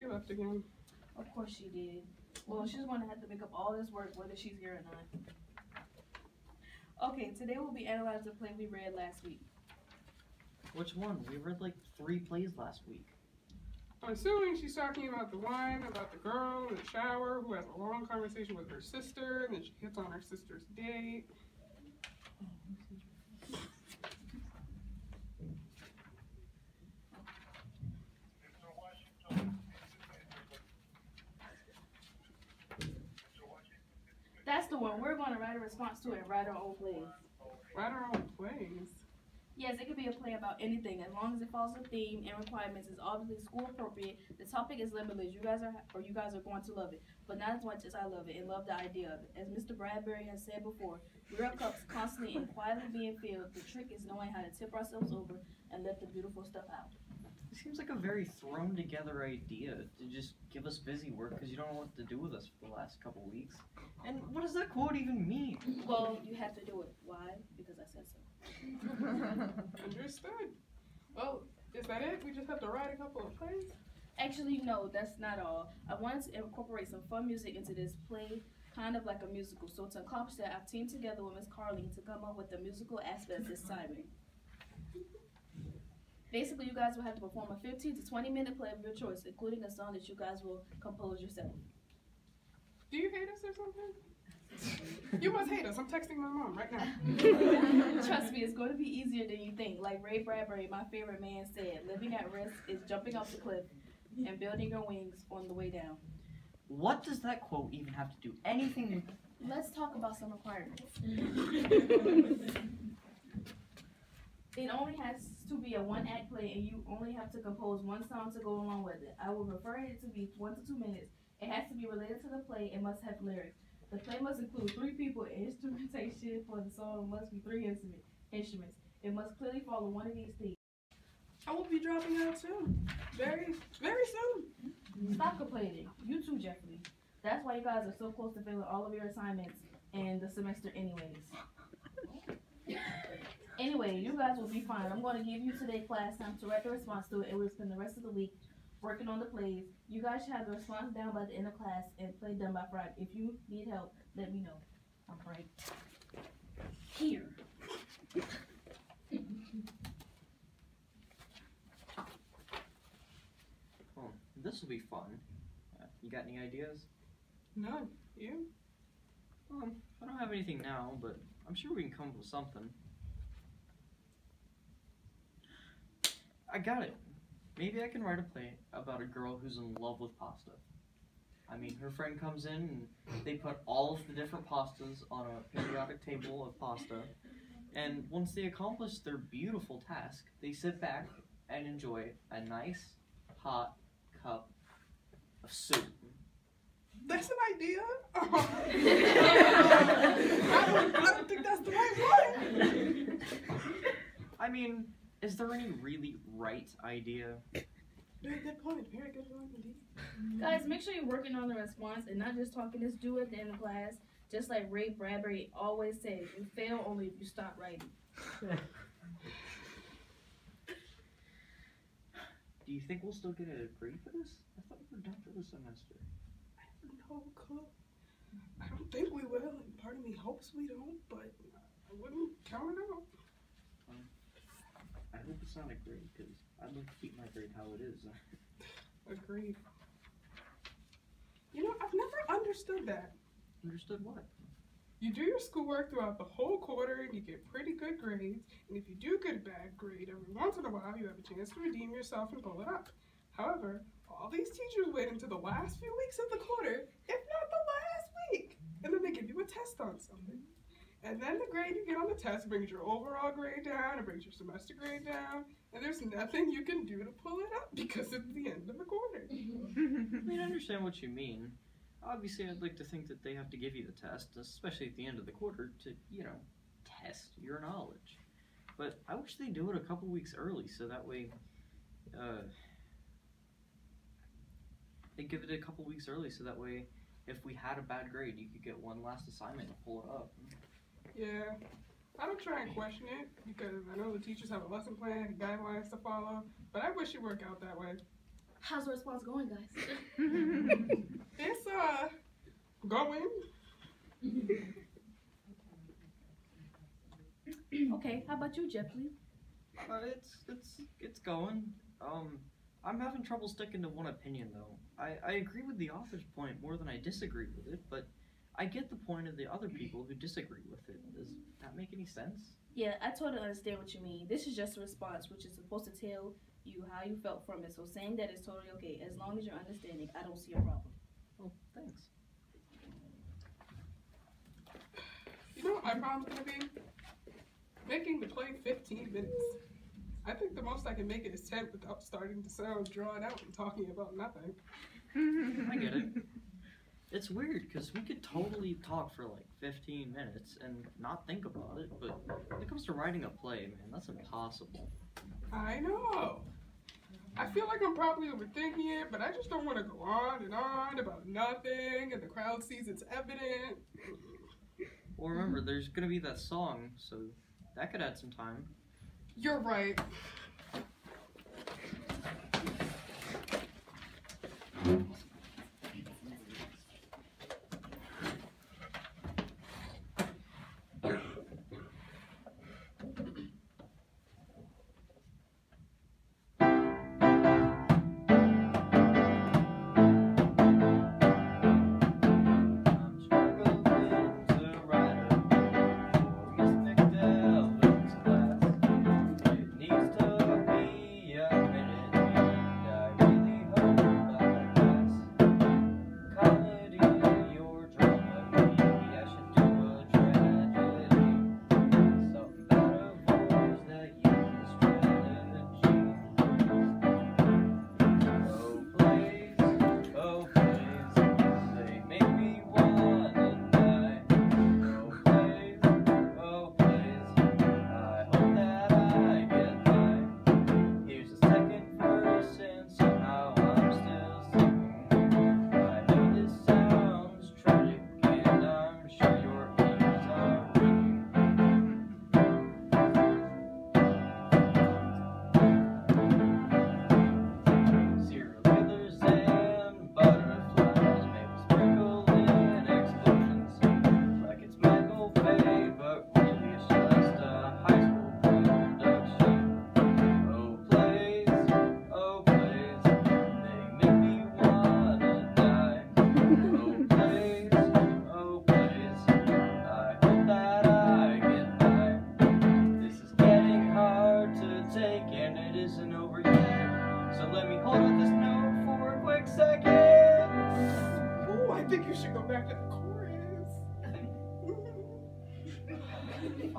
She left again. Of course she did. Well, she's going to have to make up all this work whether she's here or not. Okay, today we'll be analyzing the play we read last week. Which one? We read like three plays last week. I'm assuming she's talking about the wine, about the girl in the shower who has a long conversation with her sister, and then she hits on her sister's date. Oh, That's the one. We're going to write a response to it and write our own plays. Write our own plays. Yes, it could be a play about anything as long as it follows the theme and requirements. It's obviously school appropriate. The topic is limitless. You guys are or you guys are going to love it, but not as much as I love it and love the idea of it. As Mr. Bradbury has said before, we are cups constantly and quietly being filled. The trick is knowing how to tip ourselves over and let the beautiful stuff out. It seems like a very thrown together idea to just give us busy work because you don't know what to do with us for the last couple weeks. And what does that quote even mean? Well, you have to do it. Why? Because I said so. Understood. Well, is that it? We just have to write a couple of plays? Actually, no, that's not all. I wanted to incorporate some fun music into this play, kind of like a musical. So to accomplish that, I've teamed together with Miss Carly to come up with the musical aspect of this timing. Basically, you guys will have to perform a 15 to 20 minute play of your choice, including a song that you guys will compose yourself. Do you hate us or something? you must hate us. I'm texting my mom right now. Trust me, it's going to be easier than you think. Like Ray Bradbury, my favorite man, said, living at risk is jumping off the cliff and building your wings on the way down. What does that quote even have to do anything with Let's talk about some requirements. It only has to be a one act play and you only have to compose one song to go along with it. I will prefer it to be one to two minutes. It has to be related to the play and must have lyrics. The play must include three people and instrumentation for the song must be three instrument, instruments. It must clearly follow one of these themes. I will be dropping out soon. Very, very soon. Stop complaining. You too, Jeffrey. That's why you guys are so close to failing all of your assignments in the semester anyways. Anyway, you guys will be fine. I'm going to give you today class time to write the response to it, and we'll spend the rest of the week working on the plays. You guys should have the response down by the end of class and play done by Friday. If you need help, let me know. I'm right here. Oh, this will be fun. Uh, you got any ideas? None. You? Um, I don't have anything now, but I'm sure we can come up with something. I got it. Maybe I can write a play about a girl who's in love with pasta. I mean, her friend comes in and they put all of the different pastas on a periodic table of pasta. And once they accomplish their beautiful task, they sit back and enjoy a nice, hot cup of soup. That's an idea. I, don't, I don't think that's the right one. I mean, is there any really right idea? Very good point. Very good point indeed. Guys, make sure you're working on the response and not just talking. Just do it at the end of class. Just like Ray Bradbury always says, you fail only if you stop writing. Do you think we'll still get a grade for this? I thought we were done for the semester. I have no clue. I don't think we will, and part of me hopes we don't, but I wouldn't count it out. Hope it's not a grade because I'd like to keep my grade how it is. Agreed. You know, I've never understood that. Understood what? You do your schoolwork throughout the whole quarter and you get pretty good grades, and if you do get a bad grade, every once in a while you have a chance to redeem yourself and pull it up. However, all these teachers wait until the last few weeks of the quarter, if not the last week, and then they give you a test on something. And then the grade you get on the test brings your overall grade down, it brings your semester grade down, and there's nothing you can do to pull it up because it's the end of the quarter. I mean, I understand what you mean. Obviously, I'd like to think that they have to give you the test, especially at the end of the quarter, to, you know, test your knowledge. But I wish they do it a couple weeks early so that way, uh, they give it a couple weeks early so that way, if we had a bad grade, you could get one last assignment to pull it up. Yeah. I don't try and question it because I know the teachers have a lesson plan and guidelines to follow, but I wish it worked out that way. How's the response going, guys? It's uh going. okay, how about you, Jeffrey? Uh, it's it's it's going. Um, I'm having trouble sticking to one opinion though. I I agree with the author's point more than I disagree with it, but I get the point of the other people who disagree with it. Does that make any sense? Yeah, I totally understand what you mean. This is just a response, which is supposed to tell you how you felt from it. So saying that is totally okay. As long as you're understanding, I don't see a problem. Well, thanks. You know what my problem's gonna be? Making the play 15 minutes. I think the most I can make it is 10 without starting to sound drawn out and talking about nothing. I get it. It's weird because we could totally talk for like 15 minutes and not think about it, but when it comes to writing a play, man, that's impossible. I know. I feel like I'm probably overthinking it, but I just don't want to go on and on about nothing, and the crowd sees it's evident. Well, remember, there's gonna be that song, so that could add some time. You're right.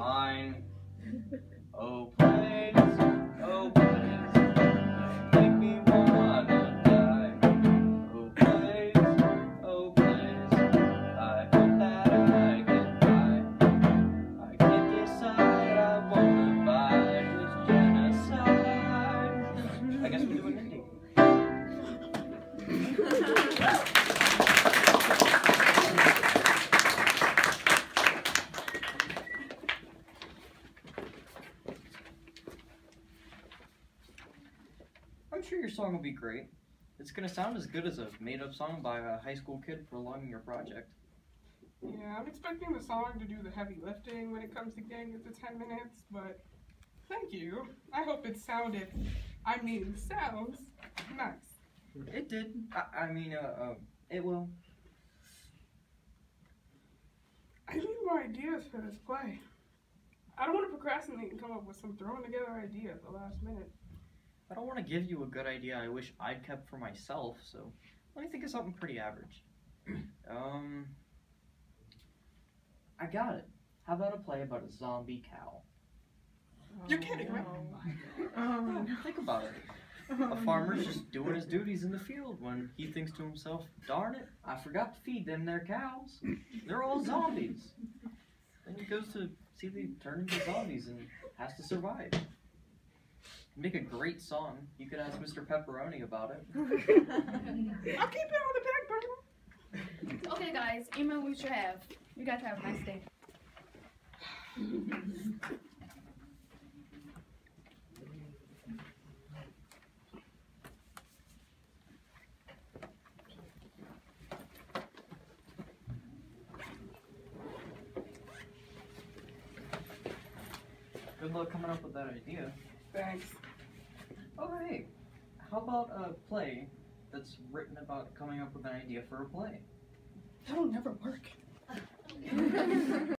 Fine. Oh be great. It's gonna sound as good as a made-up song by a high school kid prolonging your project. Yeah, I'm expecting the song to do the heavy lifting when it comes to getting it to 10 minutes, but thank you. I hope it sounded, I mean, sounds nice. It did. I, I mean, uh, uh, it will. I need more ideas for this play. I don't want to procrastinate and come up with some thrown together idea at the last minute. I don't want to give you a good idea I wish I'd kept for myself, so let me think of something pretty average. um, I got it. How about a play about a zombie cow? You're kidding, right? Oh, Think about it. A farmer's just doing his duties in the field when he thinks to himself, darn it, I forgot to feed them their cows. They're all zombies. Then he goes to see they turn into zombies and has to survive. Make a great song. You could ask Mr. Pepperoni about it. I'll keep it on the back burner. Okay, guys, email we should have. You guys have a nice day. Good luck coming up with that idea. Thanks. Oh, hey, how about a play that's written about coming up with an idea for a play? That'll never work.